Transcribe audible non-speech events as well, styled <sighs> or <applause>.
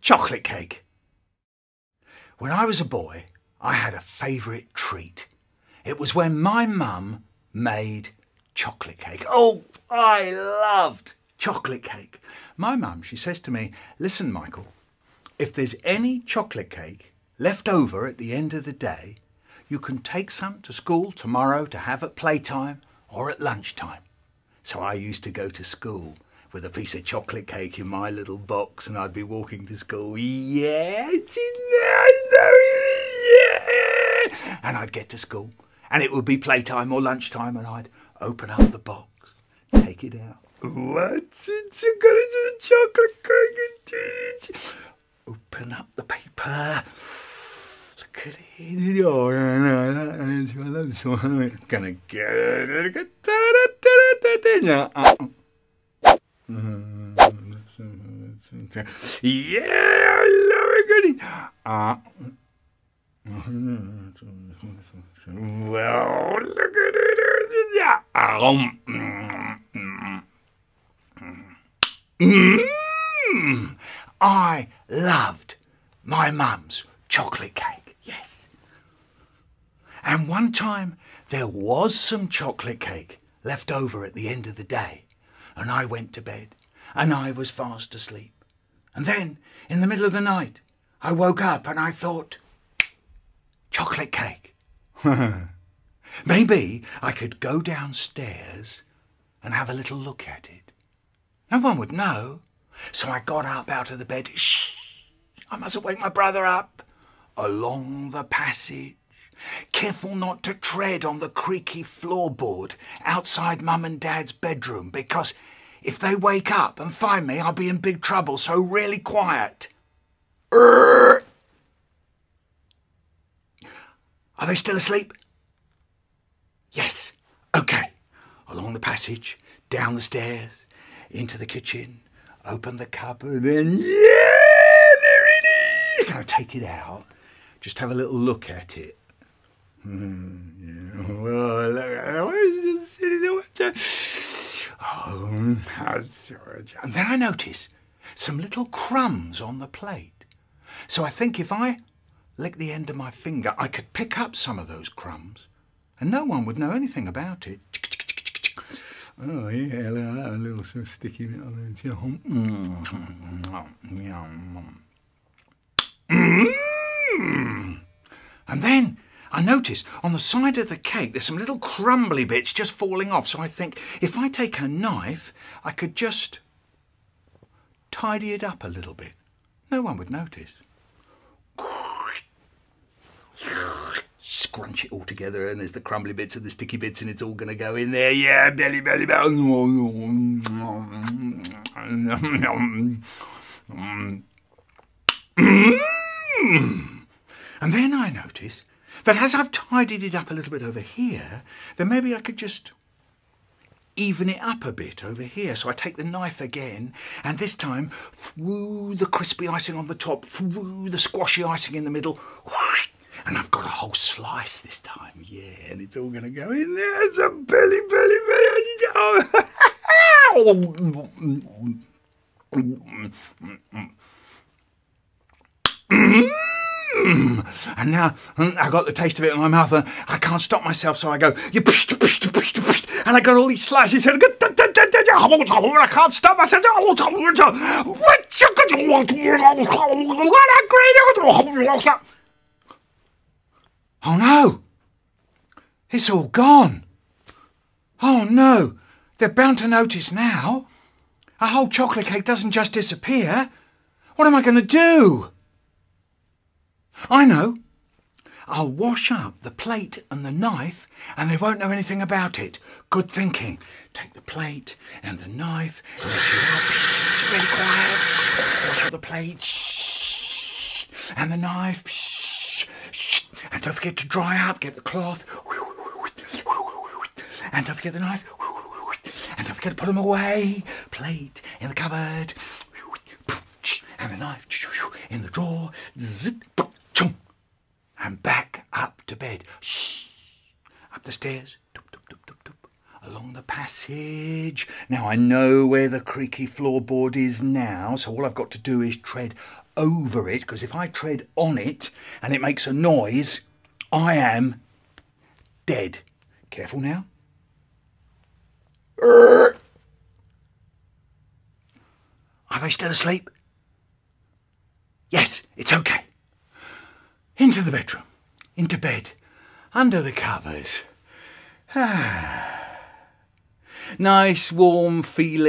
chocolate cake. When I was a boy, I had a favourite treat. It was when my mum made chocolate cake. Oh, I loved chocolate cake. My mum, she says to me, Listen, Michael, if there's any chocolate cake left over at the end of the day, you can take some to school tomorrow to have at playtime or at lunchtime. So I used to go to school with a piece of chocolate cake in my little box and I'd be walking to school. Yeah, it's in there, I know it, yeah. And I'd get to school and it would be playtime or lunchtime and I'd open up the box, take it out. What's it? You got a chocolate cake. Open up the paper. Look at it. Oh, Gonna get it. Yeah, I love it. Uh, well, look at it. Yeah. Um, mm, I loved my mum's chocolate cake. Yes. And one time there was some chocolate cake left over at the end of the day and I went to bed, and I was fast asleep. And then, in the middle of the night, I woke up and I thought, chocolate cake. <laughs> Maybe I could go downstairs and have a little look at it. No one would know. So I got up out of the bed. Shh! I mustn't wake my brother up. Along the passage, careful not to tread on the creaky floorboard outside Mum and Dad's bedroom because if they wake up and find me, I'll be in big trouble, so really quiet. Are they still asleep? Yes. Okay. Along the passage, down the stairs, into the kitchen, open the cupboard, and yeah, there it is. Gonna take it out. Just have a little look at it. Mm, yeah. Oh, George. And then I notice some little crumbs on the plate. So I think if I lick the end of my finger, I could pick up some of those crumbs and no one would know anything about it. Oh, yeah, a little sort of sticky bit on there. Mm, mm, mm, and then I notice on the side of the cake there's some little crumbly bits just falling off. So I think if I take a knife, I could just tidy it up a little bit. No one would notice. Scrunch it all together, and there's the crumbly bits and the sticky bits, and it's all going to go in there. Yeah, belly, belly, belly. <laughs> Mm. And then I notice that as I've tidied it up a little bit over here, then maybe I could just even it up a bit over here. So I take the knife again, and this time through the crispy icing on the top, through the squashy icing in the middle, and I've got a whole slice this time. Yeah, and it's all going to go in there. It's a belly, belly, belly. <laughs> <clears throat> And now mm, I got the taste of it in my mouth and I can't stop myself, so I go, you and I got all these slices and I, go, can't stop myself. Oh no! It's all gone. Oh no! They're bound to notice now. A whole chocolate cake doesn't just disappear. What am I going to do? I know. I'll wash up the plate and the knife and they won't know anything about it. Good thinking. Take the plate and the knife and shh, really quiet. Wash up the plate and the knife and don't forget to dry up. Get the cloth and don't forget the knife and don't forget to put them away. Plate in the cupboard and the knife in the drawer and back up to bed. Shh. Up the stairs, along the passage. Now I know where the creaky floorboard is now, so all I've got to do is tread over it, because if I tread on it and it makes a noise, I am dead. Careful now. Are they still asleep? Yes, it's okay. Into the bedroom, into bed, under the covers. <sighs> nice warm feeling.